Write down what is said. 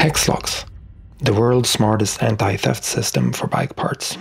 Hexlocks, the world's smartest anti-theft system for bike parts.